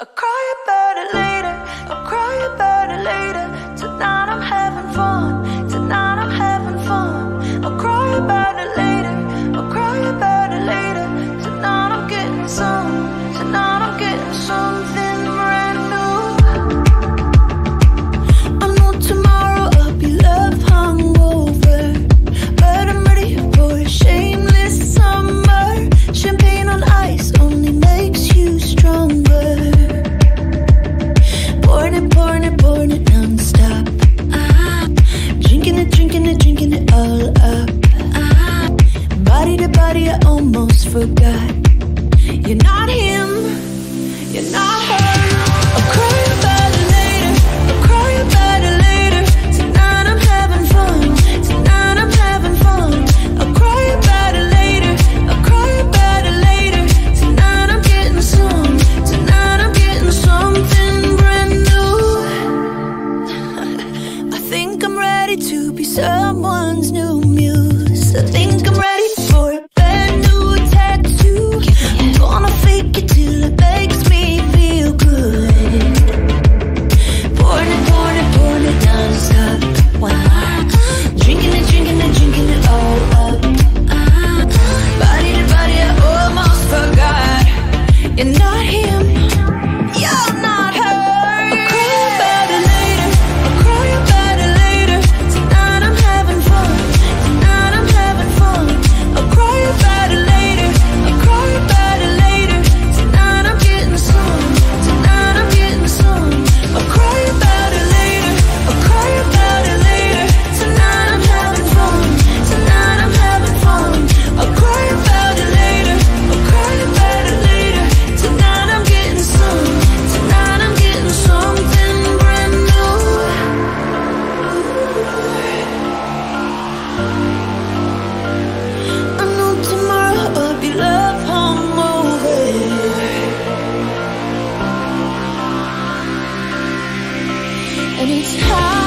I'll cry about it later, I'll cry about it later. Tonight I'm having fun. It's hard.